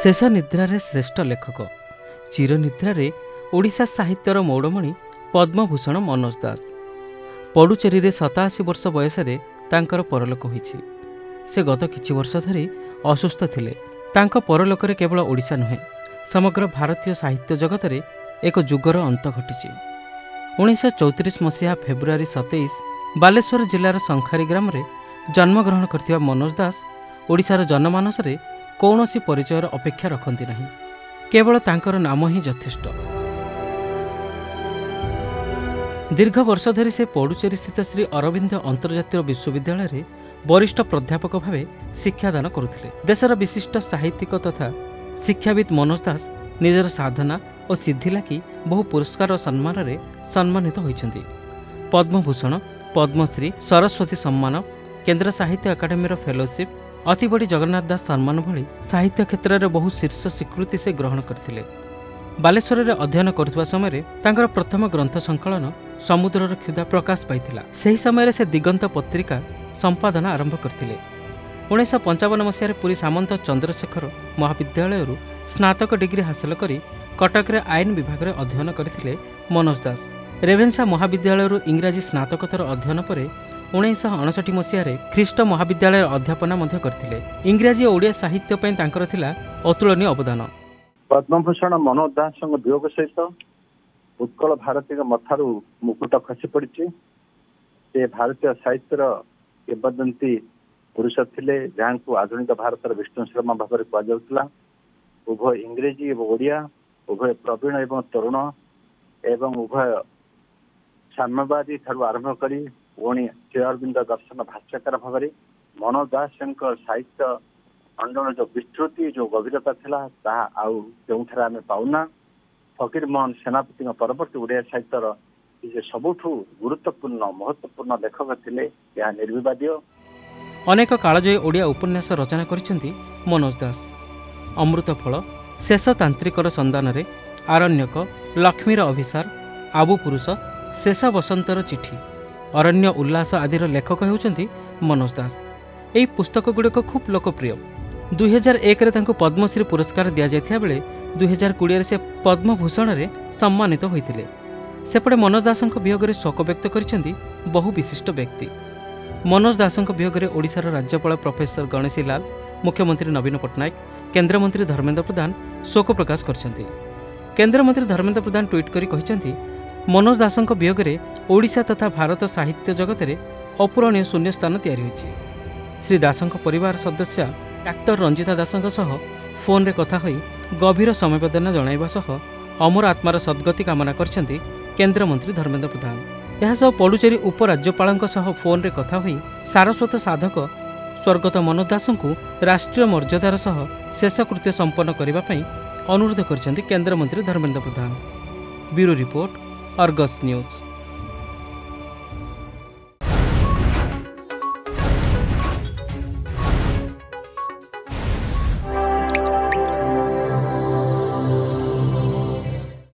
ଶେଷ ନିଦ୍ରାରେ ଶ୍ରେଷ୍ଠ ଲେଖକ। ଚିରନିଦ୍ରାରେ ଓଡ଼ିଶା ସାହିତ୍ୟର ମୌଡ଼ମଣି ପଦ୍ମଭୂଷଣ ମନୋଜ ଦାସ। ପଡୁଚେରୀରେ ସତାଅଶୀ ବର୍ଷ ବୟସରେ ତାଙ୍କର ପରଲୋକ ହୋଇଛି। ସେ ଗତ କିଛି ବର୍ଷ ଧରି ଅସୁସ୍ଥ ଥିଲେ। ତାଙ୍କ ପରଲୋକରେ କେବଳ ଓଡ଼ିଶା ନୁହେଁ ସମଗ୍ର ଭାରତୀୟ ସାହିତ୍ୟ ଜଗତରେ ଏକ ଯୁଗର ଅନ୍ତ ଘଟିଛି। ଉଣେଇଶହ ଚଉତିରିଶ ମସିହା ଫେବୃଆରୀ ସତେଇଶ ବାଲେଶ୍ୱର ଜିଲ୍ଲାର ଶଙ୍ଖାରୀ ଗ୍ରାମରେ ଜନ୍ମଗ୍ରହଣ କରିଥିବା ମନୋଜ ଦାସ ଓଡ଼ିଶାର ଜନମାନସରେ କୌଣସି ପରିଚୟର ଅପେକ୍ଷା ରଖନ୍ତି ନାହିଁ। କେବଳ ତାଙ୍କର ନାମ ହିଁ ଯଥେଷ୍ଟ। ଦୀର୍ଘ ବର୍ଷ ଧରି ସେ ପଡୁଚେରୀସ୍ଥିତ ଶ୍ରୀ ଅରବିନ୍ଦ ଅନ୍ତର୍ଜାତୀୟ ବିଶ୍ୱବିଦ୍ୟାଳୟରେ ବରିଷ୍ଠ ପ୍ରାଧ୍ୟାପକ ଭାବେ ଶିକ୍ଷାଦାନ କରୁଥିଲେ। ଦେଶର ବିଶିଷ୍ଟ ସାହିତ୍ୟିକ ତଥା ଶିକ୍ଷାବିତ୍ ମନୋଜ ଦାସ ନିଜର ସାଧନା ଓ ସିଦ୍ଧି ଲାଗି ବହୁ ପୁରସ୍କାର ଓ ସମ୍ମାନରେ ସମ୍ମାନିତ ହୋଇଛନ୍ତି। ପଦ୍ମଭୂଷଣ ପଦ୍ମଶ୍ରୀ ସରସ୍ୱତୀ ସମ୍ମାନ କେନ୍ଦ୍ର ସାହିତ୍ୟ ଏକାଡେମୀର ଫେଲୋସିପ୍ ଅତିବଡ଼ି ଜଗନ୍ନାଥ ଦାସ ସମ୍ମାନ ଭଳି ସାହିତ୍ୟ କ୍ଷେତ୍ରରେ ବହୁ ଶୀର୍ଷ ସ୍ୱୀକୃତି ସେ ଗ୍ରହଣ କରିଥିଲେ। ବାଲେଶ୍ୱରରେ ଅଧ୍ୟୟନ କରୁଥିବା ସମୟରେ ତାଙ୍କର ପ୍ରଥମ ଗ୍ରନ୍ଥ ସଂକଳନ ସମୁଦ୍ରର କ୍ଷୁଧା ପ୍ରକାଶ ପାଇଥିଲା। ସେହି ସମୟରେ ସେ ଦିଗନ୍ତ ପତ୍ରିକା ସମ୍ପାଦନା ଆରମ୍ଭ କରିଥିଲେ। ଉଣେଇଶହ ପଞ୍ଚାବନ ମସିହାରେ ପୁରୀ ସାମନ୍ତ ଚନ୍ଦ୍ରଶେଖର ମହାବିଦ୍ୟାଳୟରୁ ସ୍ନାତକ ଡିଗ୍ରୀ ହାସଲ କରି କଟକରେ ଆଇନ ବିଭାଗରେ ଅଧ୍ୟୟନ କରିଥିଲେ ମନୋଜ ଦାସ। ରେଭେନ୍ସା ମହାବିଦ୍ୟାଳୟରୁ ଇଂରାଜୀ ସ୍ନାତକୋତ୍ତର ଅଧ୍ୟୟନ ପରେ ଉଣେଇଶହ ଅଣଷଠି ମସିହାରେ ଖ୍ରୀଷ୍ଟ ମହାବିଦ୍ୟାଳୟରେ ଅଧ୍ୟାପନା ମଧ୍ୟ କରିଥିଲେ। ଇଂରାଜୀ ଓ ଓଡ଼ିଆ ସାହିତ୍ୟ ପାଇଁ ତାଙ୍କର ଥିଲା ଅତୁଳନୀୟ ଅବଦାନ। ପଦ୍ମଭୂଷଣ ମନୋଜ ଦାସଙ୍କ ବିୟୋଗ ସହିତ ଉତ୍କଳ ଭାରତୀଙ୍କ ମଥାରୁ ମୁକୁଟ ଖସି ପଡ଼ିଛି। ସେ ଭାରତୀୟ ସାହିତ୍ୟର କିମ୍ବଦନ୍ତୀ ପୁରୁଷ ଥିଲେ ଯାହାଙ୍କୁ ଆଧୁନିକ ଭାରତର ବିଷ୍ଣୁ ଶର୍ମା ଭାବରେ କୁହାଯାଉଥିଲା। ଉଭୟ ଇଂରେଜୀ ଏବଂ ଓଡ଼ିଆ ଉଭୟ ପ୍ରବୀଣ ଏବଂ ତରୁଣ ଏବଂ ଉଭୟ ସାମ୍ୟବାଦୀ ଠାରୁ ଆରମ୍ଭ କରି ପୁଣି ଶ୍ରୀଅରବିନ୍ଦ ଦର୍ଶନ ଭାଷ୍ୟକାର ଭାବରେ ମନୋଜ ଦାସଙ୍କ ସାହିତ୍ୟ ଖଣ୍ଡନ ଯୋଉ ବିସ୍ତୃତି ଯୋଉ ଗଭୀରତା ଥିଲା ତାହା ଆଉ କେଉଁଠାରେ ଆମେ ପାଉନା। ଫକୀର ମୋହନ ସେନାପତିଙ୍କ ପରବର୍ତ୍ତୀ ଓଡ଼ିଆ ସାହିତ୍ୟର ସେ ସବୁଠୁ ଗୁରୁତ୍ୱପୂର୍ଣ୍ଣ ମହତ୍ୱପୂର୍ଣ୍ଣ ଲେଖକ ଥିଲେ ଏହା ନିର୍ବିବାଦୀୟ। ଅନେକ କାଳଜୟୀ ଓଡ଼ିଆ ଉପନ୍ୟାସ ରଚନା କରିଛନ୍ତି ମନୋଜ ଦାସ। ଅମୃତ ଫଳ ଶେଷ ତାନ୍ତ୍ରିକର ସନ୍ଧାନରେ ଆରଣ୍ୟକ ଲକ୍ଷ୍ମୀର ଅଭିସାର ଆବୁ ପୁରୁଷ ଶେଷ ବସନ୍ତର ଚିଠି। ଅରଣ୍ୟ ଉଲ୍ଲାସ ଆଦିର ଲେଖକ ହେଉଛନ୍ତି ମନୋଜ ଦାସ ଏହି ପୁସ୍ତକଗୁଡ଼ିକ ଖୁବ୍ ଲୋକପ୍ରିୟ ଦୁଇହଜାର ଏକରେ ତାଙ୍କୁ ପଦ୍ମଶ୍ରୀ ପୁରସ୍କାର ଦିଆଯାଇଥିବା ବେଳେ ଦୁଇହଜାର କୋଡ଼ିଏରେ ସେ ପଦ୍ମଭୂଷଣରେ ସମ୍ମାନିତ ହୋଇଥିଲେ। ସେପଟେ ମନୋଜ ଦାସଙ୍କ ବିୟୋଗରେ ଶୋକ ବ୍ୟକ୍ତ କରିଛନ୍ତି ବହୁ ବିଶିଷ୍ଟ ବ୍ୟକ୍ତି। ମନୋଜ ଦାସଙ୍କ ବିୟୋଗରେ ଓଡ଼ିଶାର ରାଜ୍ୟପାଳ ପ୍ରଫେସର ଗଣେଶୀ ଲାଲ ମୁଖ୍ୟମନ୍ତ୍ରୀ ନବୀନ ପଟ୍ଟନାୟକ କେନ୍ଦ୍ରମନ୍ତ୍ରୀ ଧର୍ମେନ୍ଦ୍ର ପ୍ରଧାନ ଶୋକ ପ୍ରକାଶ କରିଛନ୍ତି। କେନ୍ଦ୍ରମନ୍ତ୍ରୀ ଧର୍ମେନ୍ଦ୍ର ପ୍ରଧାନ ଟ୍ୱିଟ୍ କରି କହିଛନ୍ତି ମନୋଜ ଦାସଙ୍କ ବିୟୋଗରେ ଓଡ଼ିଶା ତଥା ଭାରତ ସାହିତ୍ୟ ଜଗତରେ ଅପୂରଣୀୟ ଶୂନ୍ୟସ୍ଥାନ ତିଆରି ହୋଇଛି। ଶ୍ରୀ ଦାସଙ୍କ ପରିବାର ସଦସ୍ୟା ଡାକ୍ତର ରଞ୍ଜିତା ଦାସଙ୍କ ସହ ଫୋନ୍ରେ କଥା ହୋଇ ଗଭୀର ସମବେଦନା ଜଣାଇବା ସହ ଅମର ଆତ୍ମାର ସଦ୍ଗତି କାମନା କରିଛନ୍ତି କେନ୍ଦ୍ରମନ୍ତ୍ରୀ ଧର୍ମେନ୍ଦ୍ର ପ୍ରଧାନ। ଏହାସହ ପଡୁଚେରୀ ଉପରାଜ୍ୟପାଳଙ୍କ ସହ ଫୋନ୍ରେ କଥା ହୋଇ ସାରସ୍ୱତ ସାଧକ ସ୍ୱର୍ଗତ ମନୋଜ ଦାସଙ୍କୁ ରାଷ୍ଟ୍ରୀୟ ମର୍ଯ୍ୟାଦାର ସହ ଶେଷକୃତ୍ୟ ସମ୍ପନ୍ନ କରିବା ପାଇଁ ଅନୁରୋଧ କରିଛନ୍ତି କେନ୍ଦ୍ରମନ୍ତ୍ରୀ Dharmendra Pradhan. Bureau report Argus news.